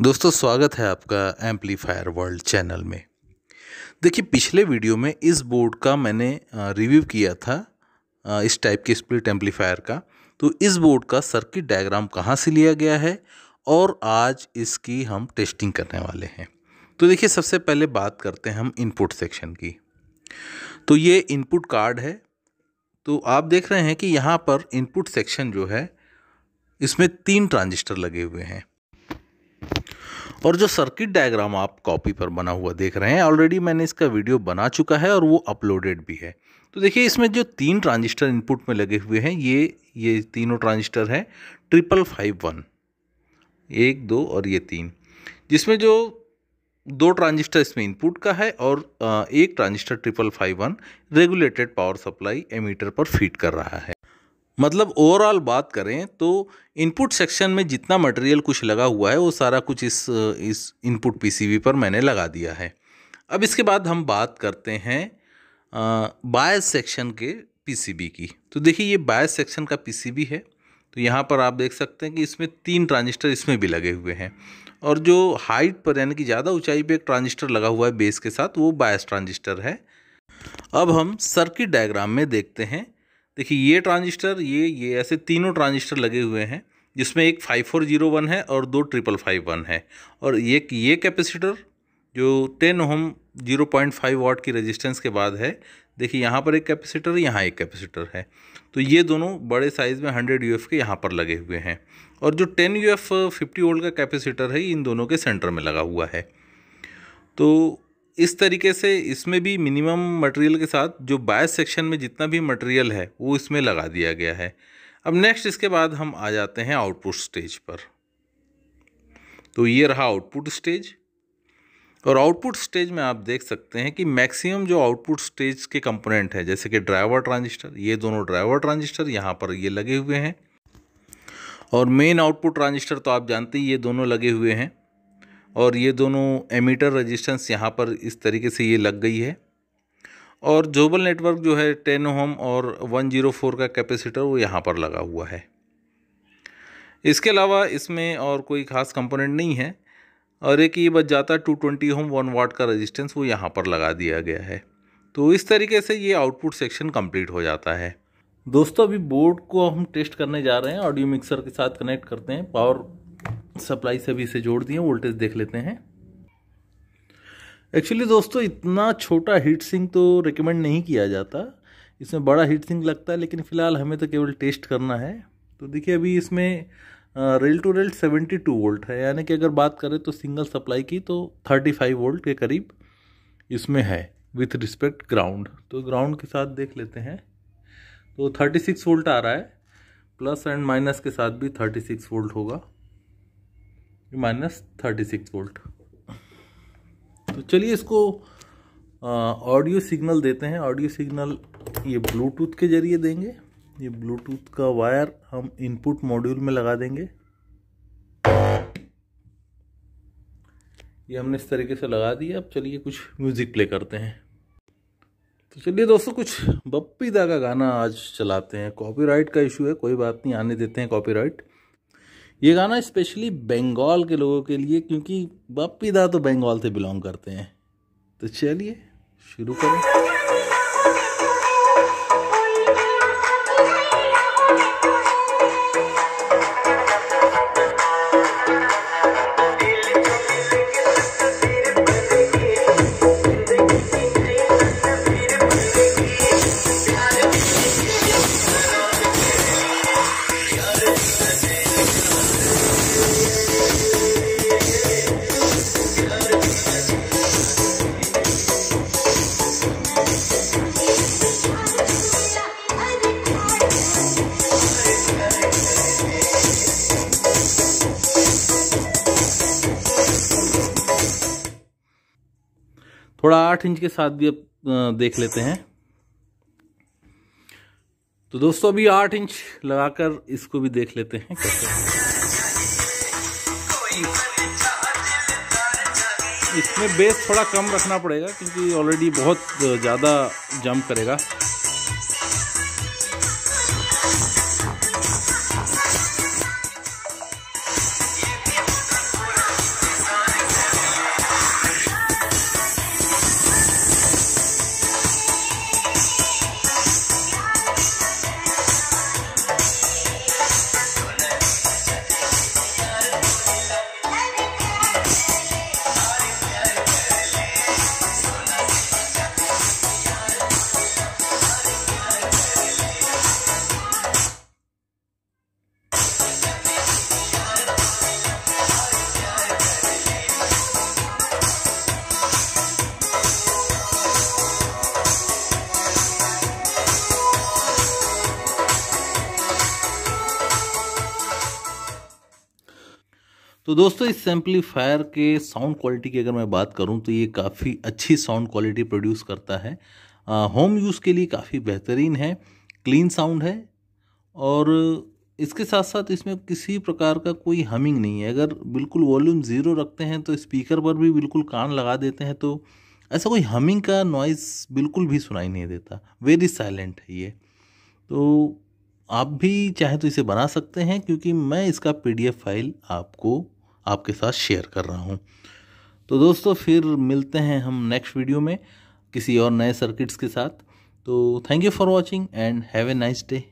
दोस्तों, स्वागत है आपका एम्पलीफायर वर्ल्ड चैनल में। देखिए, पिछले वीडियो में इस बोर्ड का मैंने रिव्यू किया था इस टाइप के स्प्लिट एम्पलीफायर का। तो इस बोर्ड का सर्किट डायग्राम कहाँ से लिया गया है और आज इसकी हम टेस्टिंग करने वाले हैं। तो देखिए, सबसे पहले बात करते हैं हम इनपुट सेक्शन की। तो ये इनपुट कार्ड है। तो आप देख रहे हैं कि यहाँ पर इनपुट सेक्शन जो है, इसमें तीन ट्रांजिस्टर लगे हुए हैं। और जो सर्किट डायग्राम आप कॉपी पर बना हुआ देख रहे हैं ऑलरेडी मैंने इसका वीडियो बना चुका है और वो अपलोडेड भी है। तो देखिए, इसमें जो तीन ट्रांजिस्टर इनपुट में लगे हुए हैं, ये ये तीनों ट्रांजिस्टर हैं ट्रिपल फाइव वन एक, दो और ये तीन, जिसमें जो दो ट्रांजिस्टर इसमें इनपुट का है और एक transistor triple five one regulated power supply ammeter पर फ़ीड कर रहा है। मतलब ओवरऑल बात करें तो इनपुट सेक्शन में जितना मटेरियल कुछ लगा हुआ है, वो सारा कुछ इस इस इनपुट पीसीबी पर मैंने लगा दिया है। अब इसके बाद हम बात करते हैं बायस सेक्शन के पीसीबी की। तो देखिए ये बायस सेक्शन का पीसीबी है। तो यहाँ पर आप देख सकते हैं कि इसमें तीन ट्रांजिस्टर इसमें भी लगे हुए हैं। और जो हाइट पर, यानी कि ज़्यादा ऊंचाई पे एक ट्रांजिस्टर लगा हुआ है बेस के साथ, वो बायस ट्रांजिस्टर है। अब हम सर्किट डायग्राम में देखते हैं देखिए, ये ट्रांजिस्टर, ये ये ऐसे तीनों ट्रांजिस्टर लगे हुए हैं, जिसमें एक फाइव फोर ज़ीरो वन है और दो ट्रिपल फाइव वन है। और ये ये कैपेसिटर, जो ten ohm zero point five watt की रेजिस्टेंस के बाद है, देखिए, यहाँ पर एक कैपेसिटर, यहाँ एक कैपेसिटर है। तो ये दोनों बड़े साइज़ में हंड्रेड यू के यहाँ पर लगे हुए हैं। और जो ten u F fifty volt का कैपेसिटर है इन दोनों के सेंटर में लगा हुआ है। तो इस तरीके से इसमें भी मिनिमम मटेरियल के साथ जो बायस सेक्शन में जितना भी मटेरियल है, वो इसमें लगा दिया गया है। अब नेक्स्ट इसके बाद हम आ जाते हैं आउटपुट स्टेज पर। तो ये रहा आउटपुट स्टेज और आउटपुट स्टेज में आप देख सकते हैं कि मैक्सिमम जो आउटपुट स्टेज के कंपोनेंट हैं, जैसे कि ड्राइवर ट्रांजिस्टर ये दोनों ड्राइवर ट्रांजिस्टर यहाँ पर ये लगे हुए हैं। और मेन आउटपुट ट्रांजिस्टर तो आप जानते ही, ये दोनों लगे हुए हैं। और ये दोनों एमीटर रेजिस्टेंस यहाँ पर इस तरीके से ये लग गई है। और जोबल नेटवर्क जो है टेन होम और वन ज़ीरो फोर का कैपेसिटर वो यहाँ पर लगा हुआ है। इसके अलावा इसमें और कोई ख़ास कंपोनेंट नहीं है और एक ये बच जाता two twenty ohm one watt का रजिस्टेंस वो यहाँ पर लगा दिया गया है। तो इस तरीके से ये आउटपुट सेक्शन कंप्लीट हो जाता है। दोस्तों, अभी बोर्ड को हम टेस्ट करने जा रहे हैं ऑडियो मिक्सर के साथ कनेक्ट करते हैं पावर सप्लाई से भी इसे जोड़ दिए, वोल्टेज देख लेते हैं। एक्चुअली दोस्तों, इतना छोटा हीट सिंक तो रिकमेंड नहीं किया जाता। इसमें बड़ा हीट सिंक लगता है, लेकिन फ़िलहाल हमें तो केवल टेस्ट करना है। तो देखिए, अभी इसमें रेल टू रेल 72 वोल्ट है। यानी कि अगर बात करें तो सिंगल सप्लाई की तो 35 वोल्ट के करीब इसमें है विथ रिस्पेक्ट ग्राउंड तो ग्राउंड के साथ देख लेते हैं। तो 36 वोल्ट आ रहा है प्लस एंड माइनस के साथ भी 36 वोल्ट होगा। Minus thirty six volt. तो चलिए इसको ऑडियो सिग्नल देते हैं। ऑडियो सिग्नल ये ब्लूटूथ के ज़रिए देंगे। ये ब्लूटूथ का वायर हम इनपुट मॉड्यूल में लगा देंगे। ये हमने इस तरीके से लगा दिया। अब चलिए कुछ म्यूज़िक प्ले करते हैं। तो चलिए दोस्तों, कुछ बप्पी दा का गाना आज चलाते हैं। कॉपीराइट का इशू है, कोई बात नहीं, आने देते हैं कॉपीराइट ये गाना स्पेशली बंगाल के लोगों के लिए, क्योंकि बापी दा तो बंगाल से बिलोंग करते हैं। तो चलिए, शुरू करें। थोड़ा आठ इंच के साथ भी अब देख लेते हैं। तो दोस्तों, अभी आठ इंच लगाकर इसको भी देख लेते हैं कैसे। इसमें बेस थोड़ा कम रखना पड़ेगा क्योंकि ऑलरेडी बहुत ज़्यादा जंप करेगा। तो दोस्तों, इस एम्पलीफायर के साउंड क्वालिटी की अगर मैं बात करूँ तो ये काफ़ी अच्छी साउंड क्वालिटी प्रोड्यूस करता है। होम यूज़ के लिए काफ़ी बेहतरीन है, क्लीन साउंड है, और इसके साथ साथ इसमें किसी प्रकार का कोई हमिंग नहीं है। अगर बिल्कुल वॉल्यूम ज़ीरो रखते हैं तो स्पीकर पर भी बिल्कुल कान लगा देते हैं तो ऐसा कोई हमिंग का नॉइज़ बिल्कुल भी सुनाई नहीं देता। वेरी साइलेंट है ये। तो आप भी चाहे तो इसे बना सकते हैं, क्योंकि मैं इसका पीडीएफ फ़ाइल आपको आपके साथ शेयर कर रहा हूँ। तो दोस्तों, फिर मिलते हैं हम नेक्स्ट वीडियो में किसी और नए सर्किट्स के साथ। तो thank you for watching and have a nice day